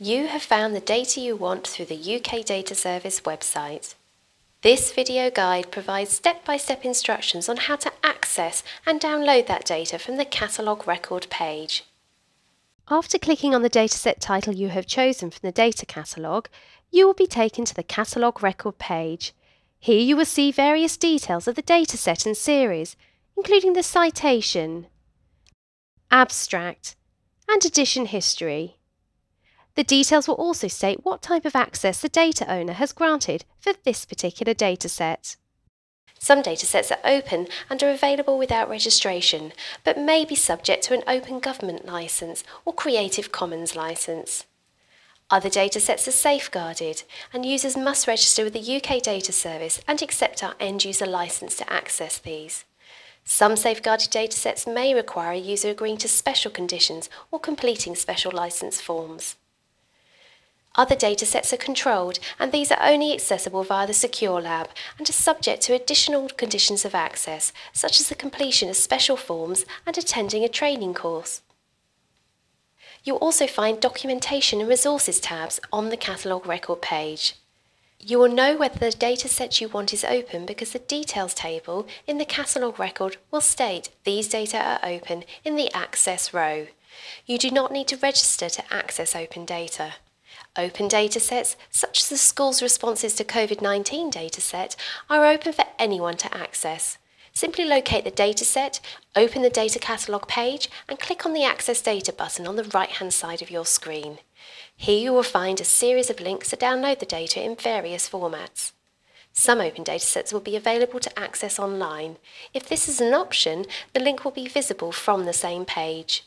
You have found the data you want through the UK Data Service website. This video guide provides step-by-step instructions on how to access and download that data from the catalogue record page. After clicking on the dataset title you have chosen from the data catalogue, you will be taken to the catalogue record page. Here you will see various details of the dataset and series, including the citation, abstract, and edition history. The details will also state what type of access the data owner has granted for this particular dataset. Some datasets are open and are available without registration, but may be subject to an Open Government licence or Creative Commons licence. Other datasets are safeguarded, and users must register with the UK Data Service and accept our end user licence to access these. Some safeguarded datasets may require a user agreeing to special conditions or completing special licence forms. Other datasets are controlled, and these are only accessible via the Secure Lab and are subject to additional conditions of access, such as the completion of special forms and attending a training course. You'll also find documentation and resources tabs on the catalogue record page. You will know whether the dataset you want is open because the details table in the catalogue record will state these data are open in the Access row. You do not need to register to access open data. Open datasets, such as the school's responses to COVID-19 dataset, are open for anyone to access. Simply locate the dataset, open the data catalogue page and click on the Access Data button on the right-hand side of your screen. Here you will find a series of links to download the data in various formats. Some open datasets will be available to access online. If this is an option, the link will be visible from the same page.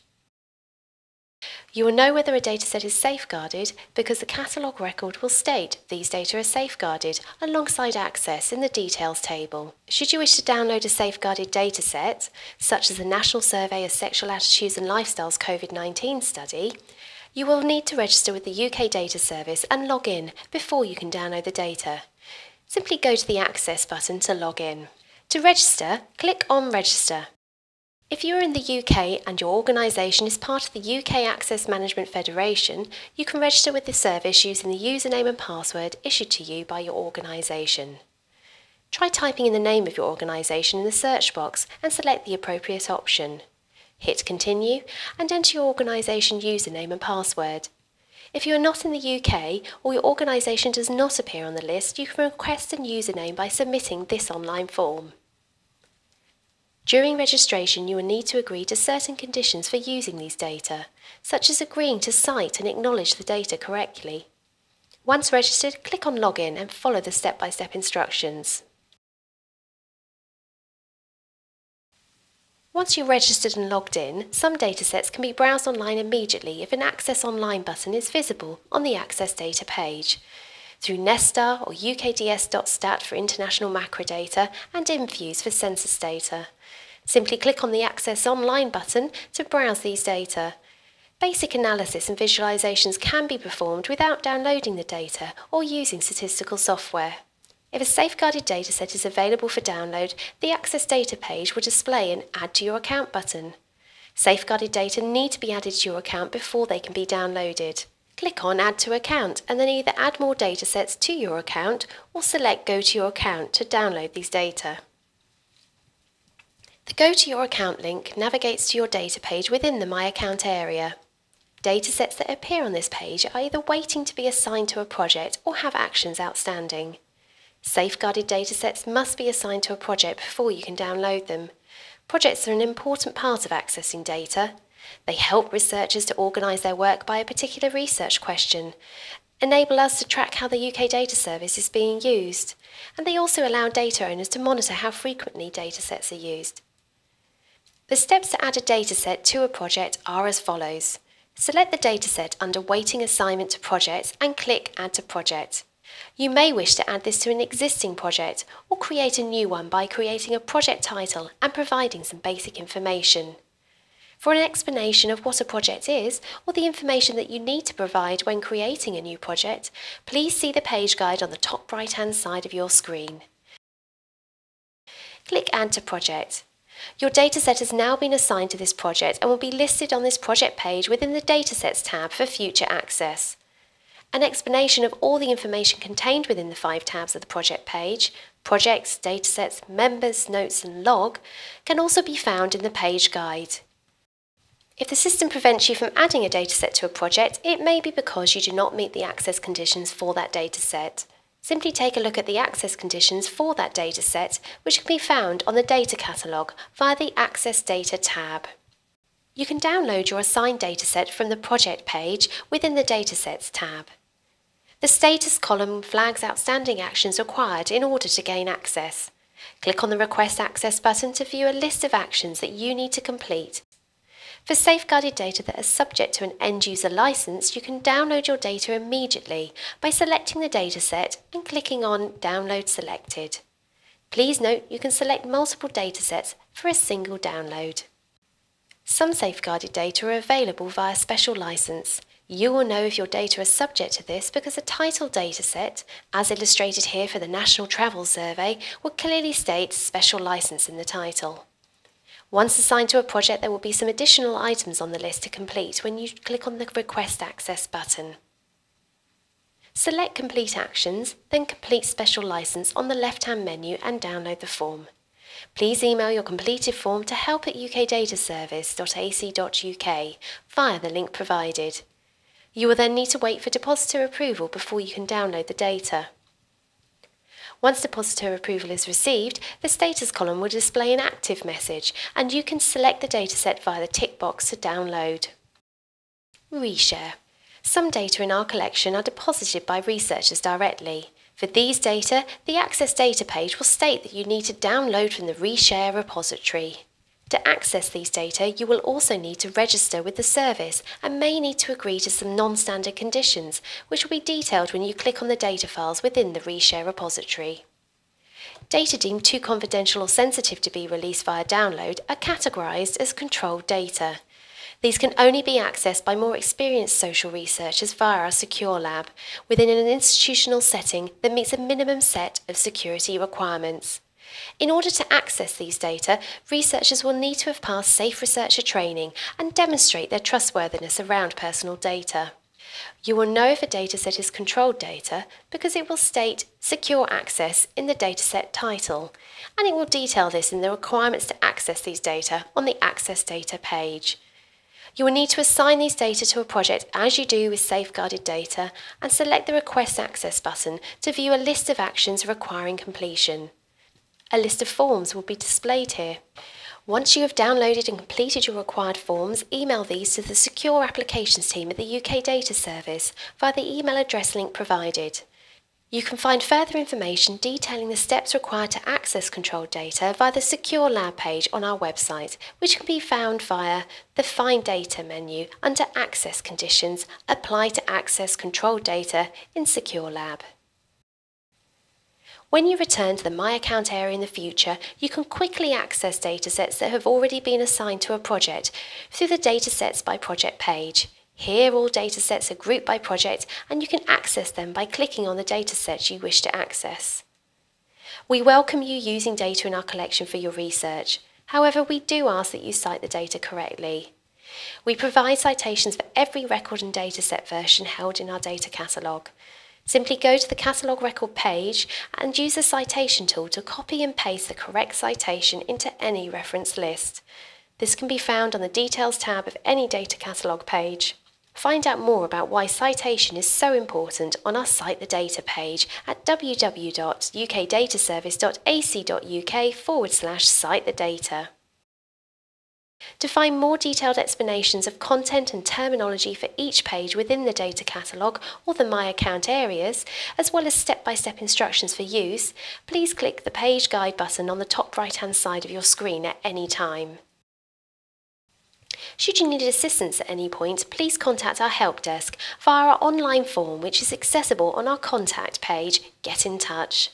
You will know whether a dataset is safeguarded because the catalogue record will state these data are safeguarded alongside access in the details table. Should you wish to download a safeguarded dataset, such as the National Survey of Sexual Attitudes and Lifestyles COVID-19 study, you will need to register with the UK Data Service and log in before you can download the data. Simply go to the Access button to log in. To register, click on Register. If you are in the UK and your organisation is part of the UK Access Management Federation, you can register with the service using the username and password issued to you by your organisation. Try typing in the name of your organisation in the search box and select the appropriate option. Hit Continue and enter your organisation username and password. If you are not in the UK or your organisation does not appear on the list, you can request a username by submitting this online form. During registration, you will need to agree to certain conditions for using these data, such as agreeing to cite and acknowledge the data correctly. Once registered, click on Login and follow the step-by-step -step instructions. Once you're registered and logged in, some datasets can be browsed online immediately if an Access Online button is visible on the Access Data page, through Nesstar or ukds.stat for international macro data and Infuse for census data. Simply click on the Access Online button to browse these data. Basic analysis and visualizations can be performed without downloading the data or using statistical software. If a safeguarded dataset is available for download, the Access Data page will display an Add to your account button. Safeguarded data need to be added to your account before they can be downloaded. Click on Add to Account and then either add more datasets to your account or select Go to your account to download these data. The Go to Your Account link navigates to your data page within the My Account area. Datasets that appear on this page are either waiting to be assigned to a project or have actions outstanding. Safeguarded datasets must be assigned to a project before you can download them. Projects are an important part of accessing data. They help researchers to organise their work by a particular research question, enable us to track how the UK Data Service is being used, and they also allow data owners to monitor how frequently datasets are used. The steps to add a dataset to a project are as follows. Select the dataset under Waiting Assignment to Project and click Add to Project. You may wish to add this to an existing project or create a new one by creating a project title and providing some basic information. For an explanation of what a project is or the information that you need to provide when creating a new project, please see the page guide on the top right hand side of your screen. Click Add to Project. Your dataset has now been assigned to this project and will be listed on this project page within the Datasets tab for future access. An explanation of all the information contained within the five tabs of the project page, projects, datasets, members, notes and log, can also be found in the page guide. If the system prevents you from adding a dataset to a project, it may be because you do not meet the access conditions for that dataset. Simply take a look at the access conditions for that dataset, which can be found on the Data Catalogue via the Access Data tab. You can download your assigned dataset from the Project page within the Datasets tab. The status column flags outstanding actions required in order to gain access. Click on the Request Access button to view a list of actions that you need to complete. For safeguarded data that is subject to an end-user license, you can download your data immediately by selecting the dataset and clicking on Download Selected. Please note you can select multiple datasets for a single download. Some safeguarded data are available via special license. You will know if your data is subject to this because a title dataset, as illustrated here for the National Travel Survey, will clearly state special license in the title. Once assigned to a project, there will be some additional items on the list to complete when you click on the Request Access button. Select Complete Actions, then Complete Special License on the left-hand menu and download the form. Please email your completed form to help at ukdataservice.ac.uk via the link provided. You will then need to wait for depositor approval before you can download the data. Once depositor approval is received, the status column will display an active message and you can select the dataset via the tick box to download. Reshare. Some data in our collection are deposited by researchers directly. For these data, the Access Data page will state that you need to download from the Reshare repository. To access these data, you will also need to register with the service and may need to agree to some non-standard conditions, which will be detailed when you click on the data files within the Reshare repository. Data deemed too confidential or sensitive to be released via download are categorised as controlled data. These can only be accessed by more experienced social researchers via our Secure Lab, within an institutional setting that meets a minimum set of security requirements. In order to access these data, researchers will need to have passed safe researcher training and demonstrate their trustworthiness around personal data. You will know if a dataset is controlled data because it will state Secure Access in the dataset title, and it will detail this in the requirements to access these data on the Access Data page. You will need to assign these data to a project as you do with safeguarded data and select the Request Access button to view a list of actions requiring completion. A list of forms will be displayed here. Once you have downloaded and completed your required forms, email these to the Secure Applications team at the UK Data Service via the email address link provided. You can find further information detailing the steps required to access controlled data via the Secure Lab page on our website, which can be found via the Find Data menu under Access Conditions, Apply to Access Controlled Data in Secure Lab. When you return to the My Account area in the future, you can quickly access datasets that have already been assigned to a project through the Datasets by Project page. Here all datasets are grouped by project and you can access them by clicking on the datasets you wish to access. We welcome you using data in our collection for your research. However, we do ask that you cite the data correctly. We provide citations for every record and dataset version held in our data catalogue. Simply go to the catalogue record page and use the citation tool to copy and paste the correct citation into any reference list. This can be found on the Details tab of any data catalogue page. Find out more about why citation is so important on our Cite the Data page at www.ukdataservice.ac.uk forward slash cite the data. To find more detailed explanations of content and terminology for each page within the data catalogue or the My Account areas, as well as step-by-step -step instructions for use, please click the Page Guide button on the top right-hand side of your screen at any time. Should you need assistance at any point, please contact our help desk via our online form which is accessible on our contact page, Get in Touch.